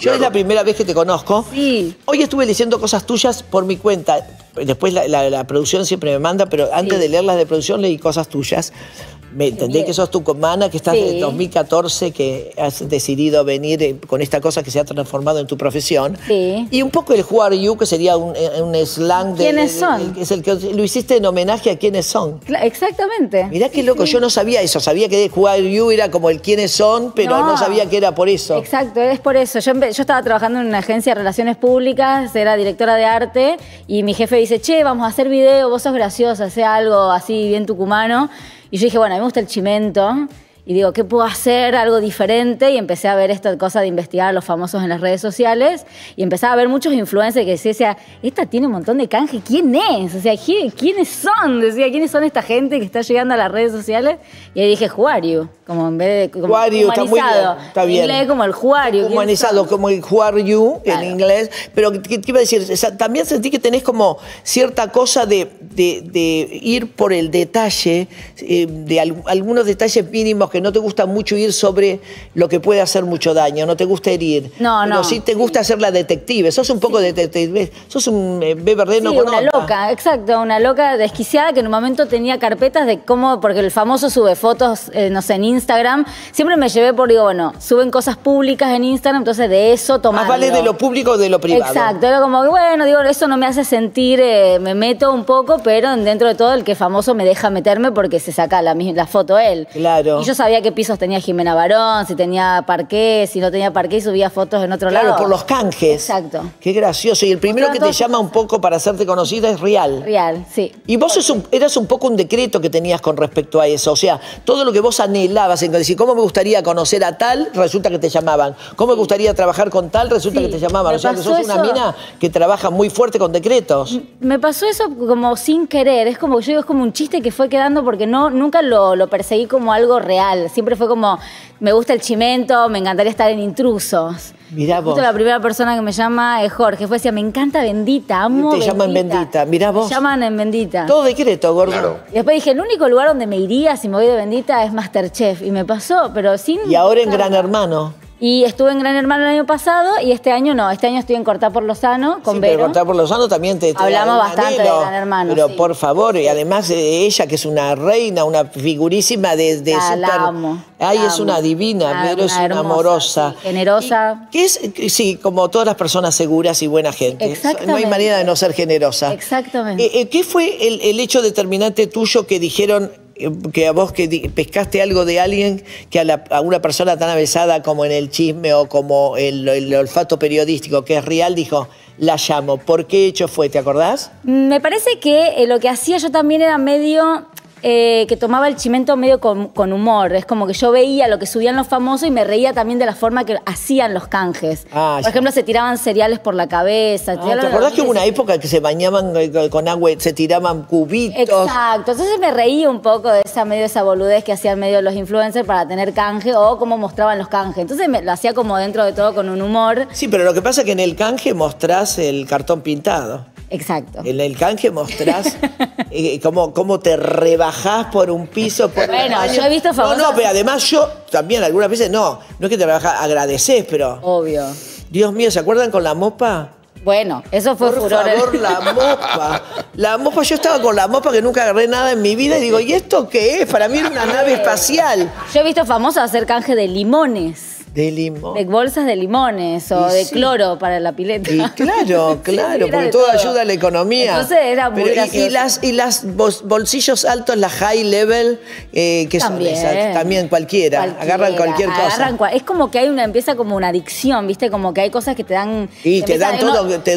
Yo es la primera vez que te conozco. Sí. Hoy estuve leyendo cosas tuyas por mi cuenta. Después la, la- la producción siempre me manda, pero antes Sí. de leerlas de producción leí cosas tuyas. Me entendí que sos tu comana, que estás Sí. desde 2014, que has decidido venir eh, con esta cosa que se ha transformado en tu profesión. Sí. Y un poco el Who Are You, que sería un, eh, un slang de. ¿Quiénes son? es el que lo hiciste en homenaje a quiénes son. Exactamente. Mirá qué loco, yo no sabía eso, sabía que Who Are You era como el quiénes son, pero no, No. sabía que era por eso. Exacto, es por eso. Yo, yo estaba trabajando en una agencia de relaciones públicas, era directora de arte, y mi jefe dice, che, vamos a hacer video, vos sos graciosa, sea algo así bien tucumano. Y yo dije, bueno, a mí me gusta el chimento. Y digo, ¿qué puedo hacer? Algo diferente. Y empecé a ver esta cosa de investigar a los famosos en las redes sociales. Y empezaba a ver muchos influencers que decía, esta tiene un montón de canje. ¿Quién es? O sea, ¿qui- ¿quiénes son? Decía, ¿quiénes son esta gente que está llegando a las redes sociales? Y ahí dije, Juario. Como en vez de como Who Are You, está muy bien, está En bien. inglés como el Juario. ¿quiénes Humanizado, como el Who Are You Claro. en inglés. Pero, ¿qué, iba a decir? O sea, también sentí que tenés como cierta cosa de, de- de ir por el detalle, eh, de al- algunos detalles mínimos que no te gusta mucho ir sobre lo que puede hacer mucho daño, no te gusta herir. No, pero no. sí te gusta ser la detective. Sos un poco detective, sos un eh, bebé reno Sí, con una onda. loca, exacto, una loca desquiciada que en un momento tenía carpetas de cómo, porque el famoso sube fotos, eh, no sé, en Instagram. Siempre me llevé por, digo, bueno, suben cosas públicas en Instagram, entonces de eso tomar. Más vale de lo público o de lo privado. Exacto, era como que bueno, digo, eso no me hace sentir, eh, me meto un poco, pero dentro de todo el que es famoso me deja meterme porque se saca la, la foto él. Claro. Y yo sabía qué pisos tenía Jimena Barón, si tenía parqué, si no tenía parqué, subía fotos en otro Claro, lado. por los canjes. Exacto. Qué gracioso. Y el primero que te llama un poco para hacerte conocida es Real. Real, sí. Y vos es un- eras un poco un decreto que tenías con respecto a eso. O sea, todo lo que vos anhelabas en decir, ¿cómo me gustaría conocer a tal? Resulta que te llamaban. ¿Cómo me gustaría trabajar con tal? Resulta Sí, que te llamaban. me O sea, que pasó sos una eso. mina que trabaja muy fuerte con decretos. Me pasó eso como sin querer, es como yo digo, es como un chiste que fue quedando porque no nunca lo, lo perseguí como algo real, siempre fue como me gusta el chimento, me encantaría estar en intrusos. Mirá vos. Justo la primera persona que me llama es Jorge, fue decía, me encanta Bendita, amo Te llaman Bendita, mirá vos. Me llaman en Bendita. Todo decreto, gordo. Claro. Y después dije, el único lugar donde me iría si me voy de Bendita es Masterchef. Y me pasó, pero sin... Y ahora en Gran Hermano. Y estuve en Gran Hermano el año pasado y este año no. Este año estoy en Cortá por Lozano con Sí, pero Vero. Cortar por Lozano también te, te Hablamos bastante de. Gran Hermano, Pero sí. por favor, y además ella que es una reina, una figurísima de, de la amo, Ay, la es una divina, Ah, pero es una hermosa, amorosa. sí, generosa. Que es, sí, como todas las personas seguras y buena gente. No hay Exactamente. manera de no ser generosa. Exactamente. Eh, eh, ¿Qué fue el, el hecho determinante tuyo que dijeron que a vos que pescaste algo de alguien que a, una persona tan avesada como en el chisme o como el, el olfato periodístico que es real dijo, la llamo. ¿Por qué hecho fue? ¿Te acordás? Me parece que eh, lo que hacía yo también era medio eh, que tomaba el chimento medio con, con humor. Es como que yo veía lo que subían los famosos y me reía también de la forma que hacían los canjes. Ah, por ya. ejemplo, se tiraban cereales por la cabeza. Ah, ¿Te acordás que hubo una época que se bañaban con agua, se tiraban cubitos? Exacto, entonces me reía un poco de esa medio esa boludez que hacían medio los influencers para tener canje o cómo mostraban los canjes. Entonces me, lo hacía como dentro de todo con un humor. Sí, pero lo que pasa es que en el canje mostrás el cartón pintado. Exacto. En el canje mostrás eh, cómo, cómo te rebajás por un piso. Por Bueno, yo he visto No, no, famosas- pero además yo también algunas veces no. No es que te rebajás, agradeces, pero. Obvio. Dios mío, ¿se acuerdan con la mopa? Bueno, eso fue Por furor. favor, la mopa. La mopa, yo estaba con la mopa que nunca agarré nada en mi vida y digo, ¿y esto qué es? Para mí era una nave espacial. Yo he visto famosos hacer canje de limones. De limón. De bolsas de limones o Y de sí. cloro para la pileta. Y claro, claro, porque todo ayuda a la economía. Entonces era muy Pero, y- y, las, y las bolsillos altos, las high level, eh, que También. son esas? También cualquiera. Agarran cualquier cosa. cua- es como que hay una, empieza como una adicción, ¿viste? Como que hay cosas que te dan. Y te dan todo, te dan